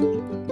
Música